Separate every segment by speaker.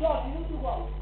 Speaker 1: 要提
Speaker 2: 升自我。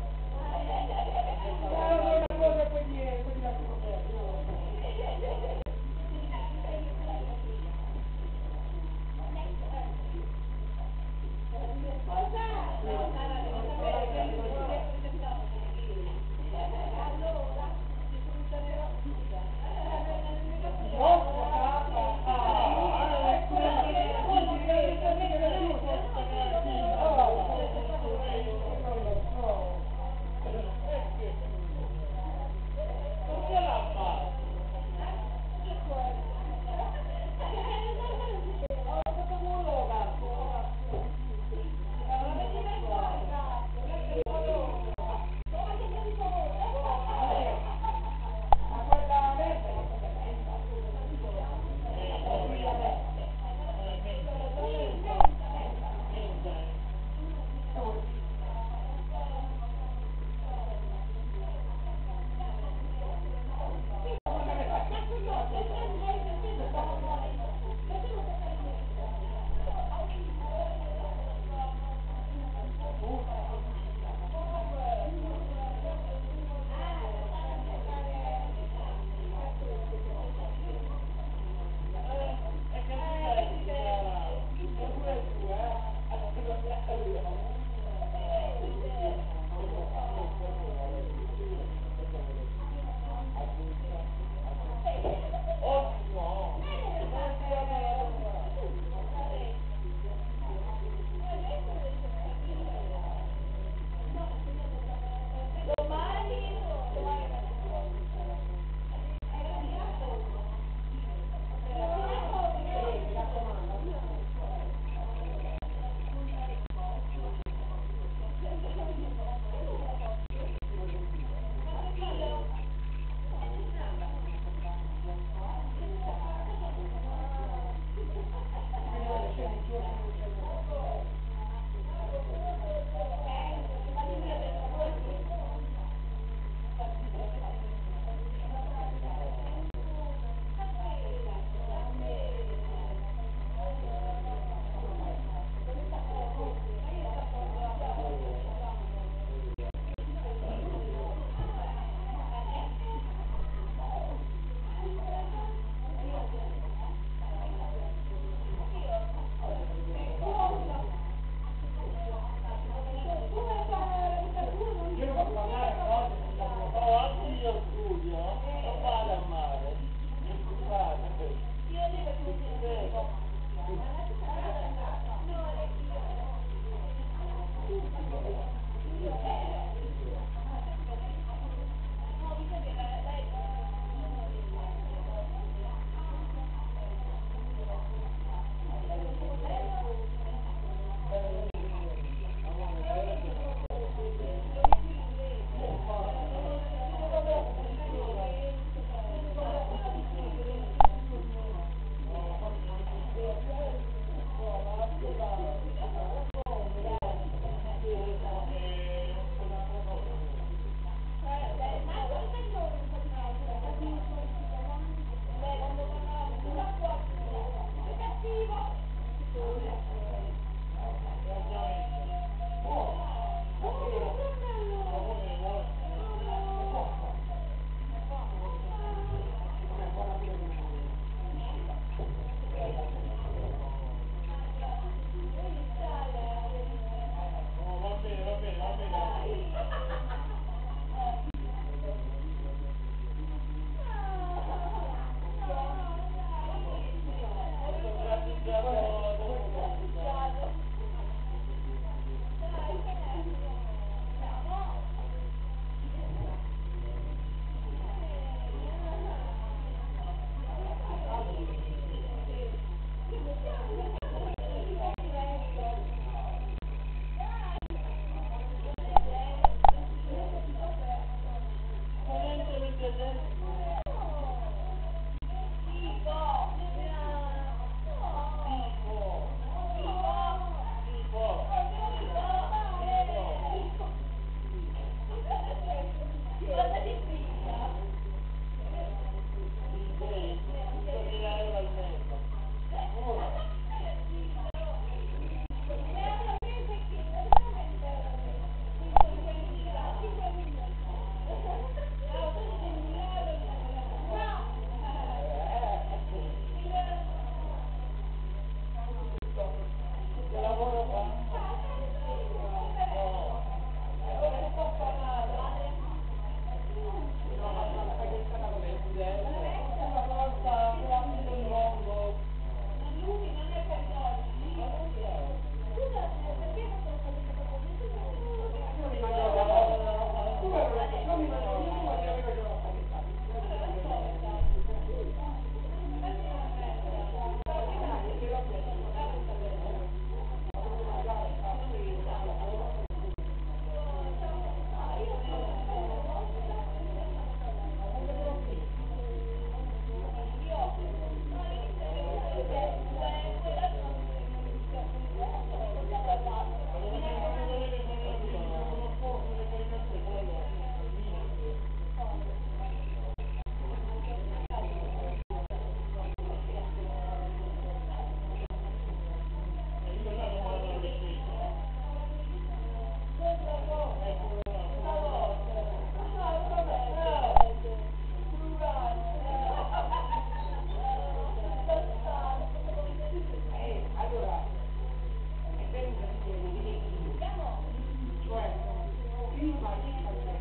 Speaker 2: like, like, like.